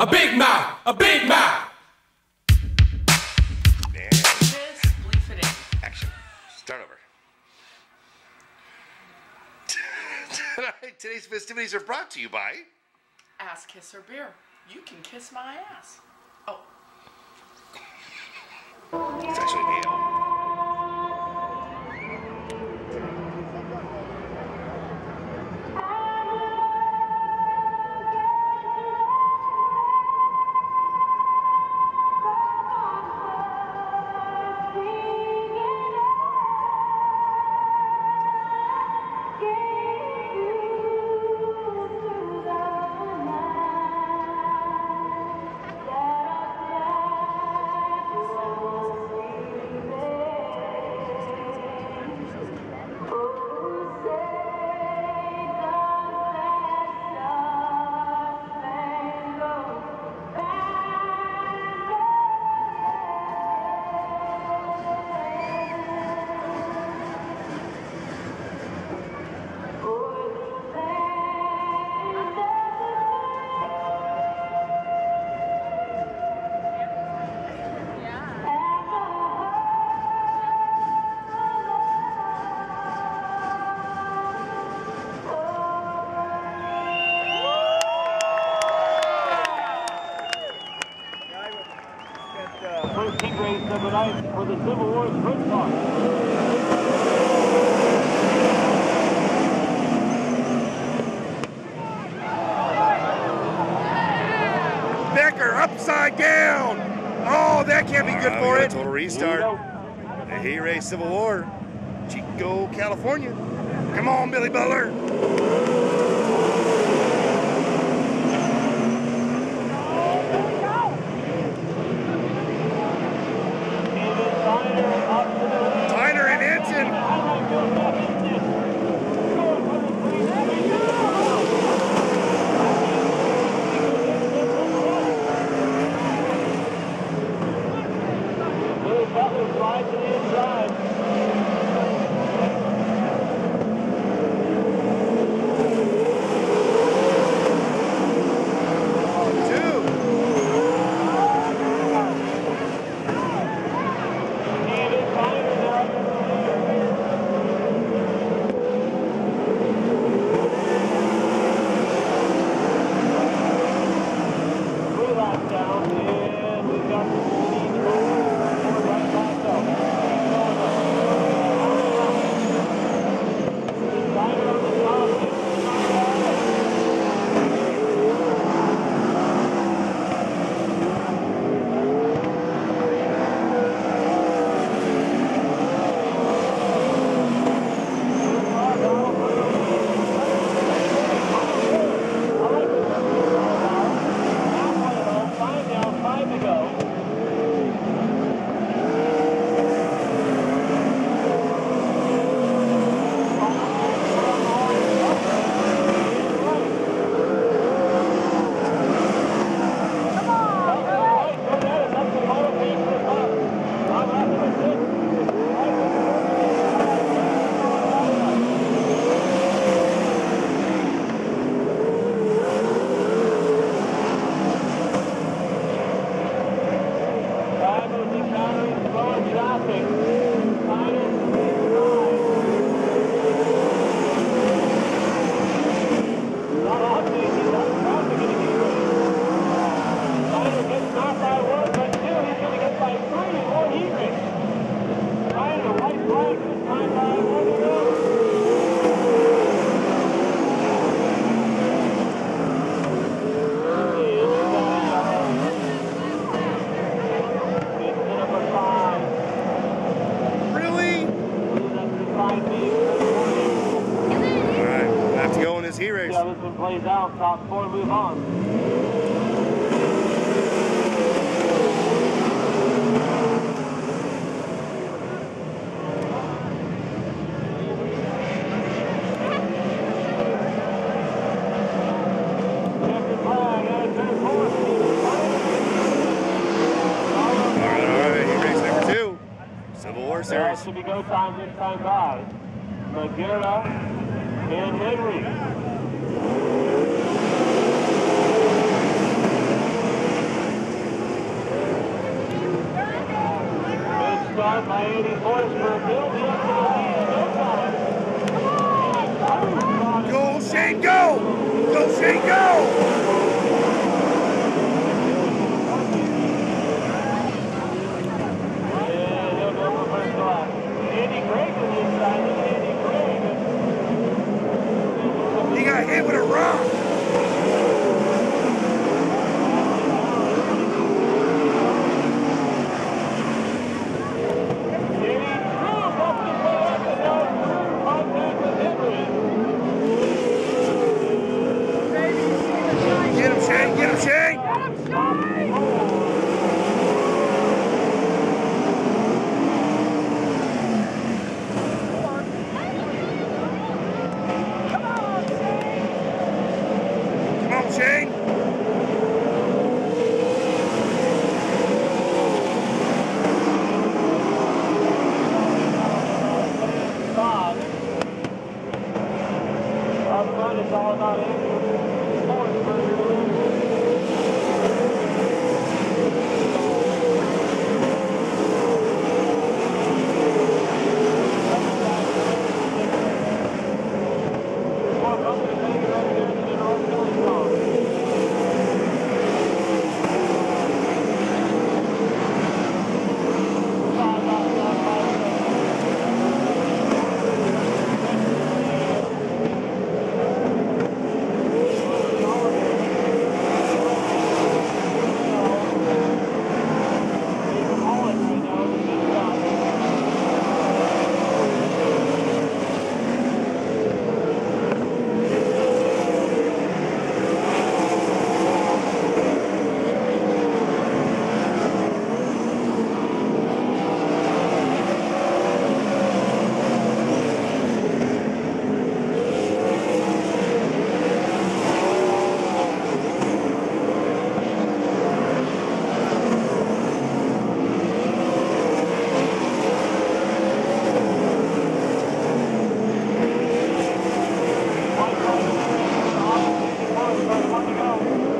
A big mouth. A big mouth. Action. Start over. Today's festivities are brought to you by. Ass kiss or beer. You can kiss my ass. Oh, It's actually ale. Heat race of the night for the Civil War Sprint Car. Becker upside down. Oh, that can't be good for it. Total restart. Here The Heat Race Civil War. Chico, California. Come on, Billy Butler. One plays out. Top four move on. Checkered flag out of turn four. All right, all right, heat race number two. Civil War Well, Series. should be go time this time by. Magera and Henry. By Andy Forsberg. He'll be All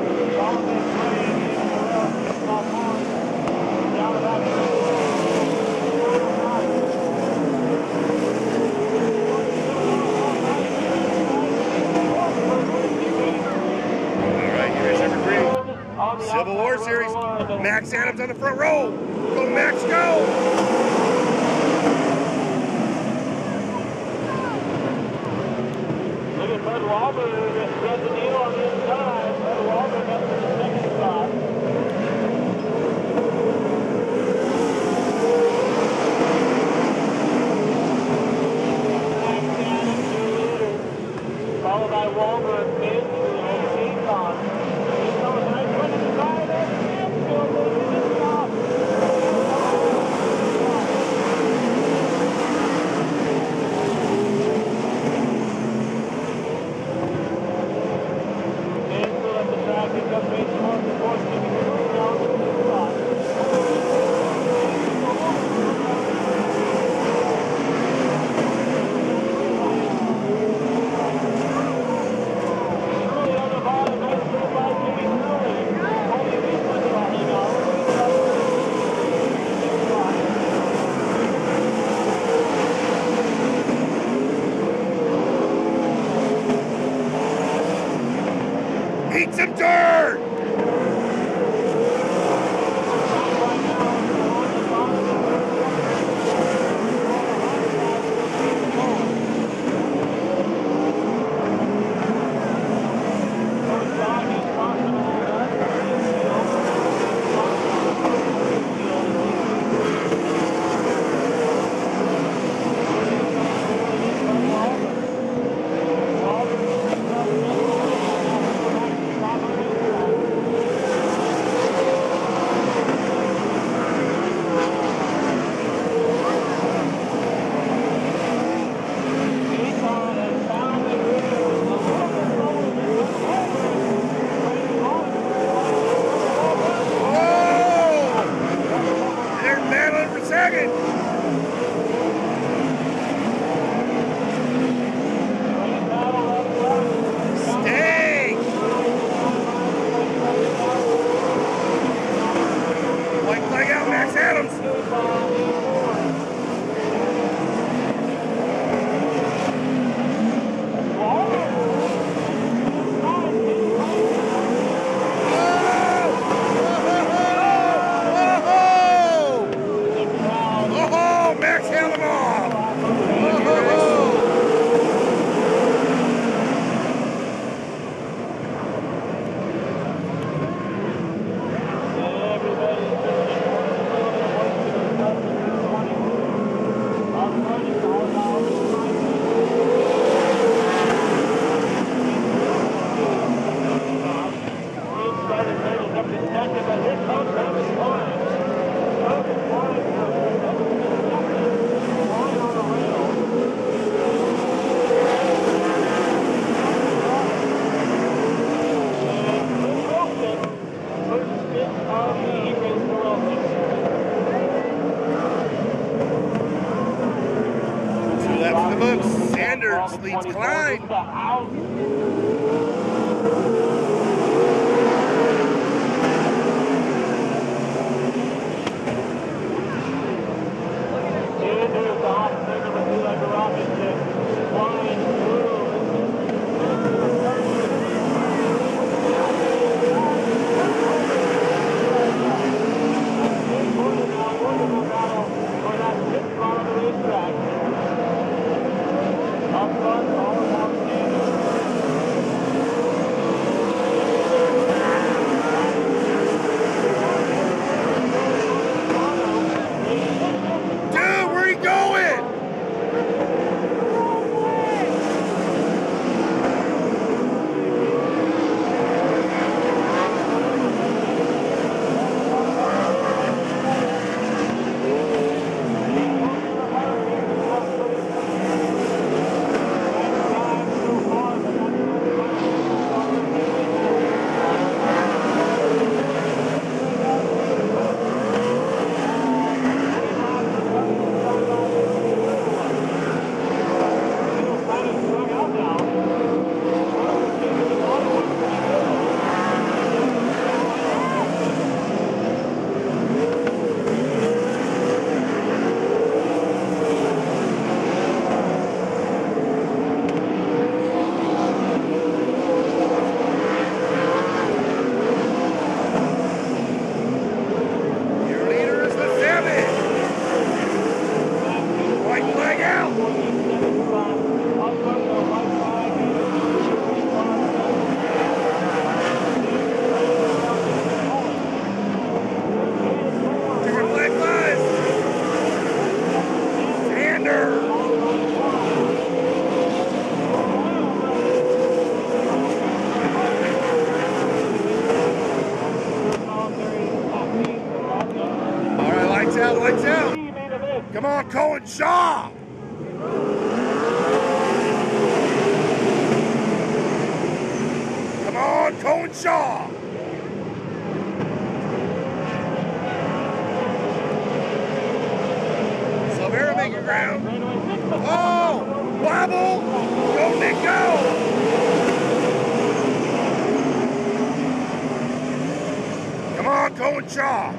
Go Shaw.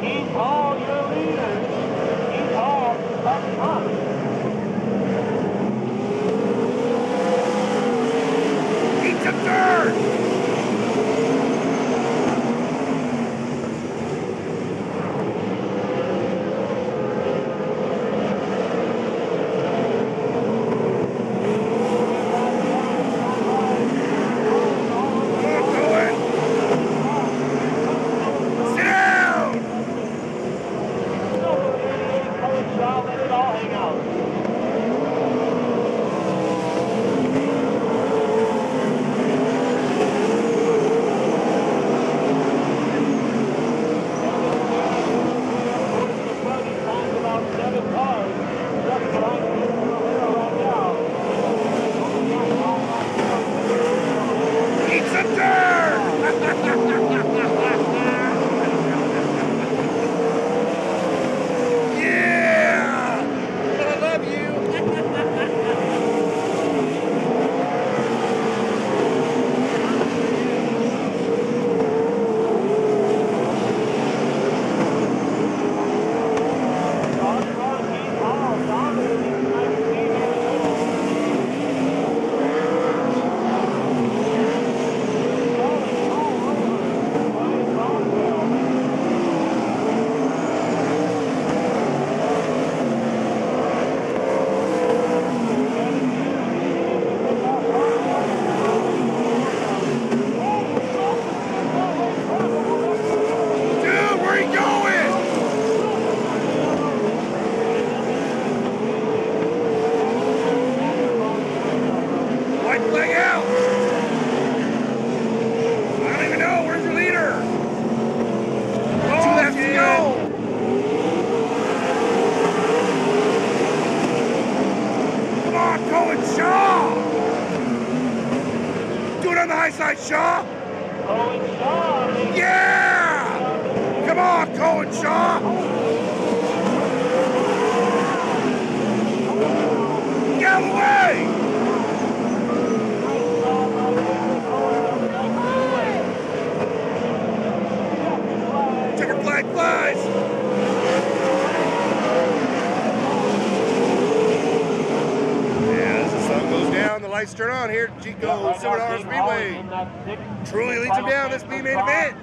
Keep all your leaders. Keep all up top. Keep to third. Lights turn on here at Chico Silver Dollar Speedway. Truly leads him down this B main event.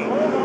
Truly.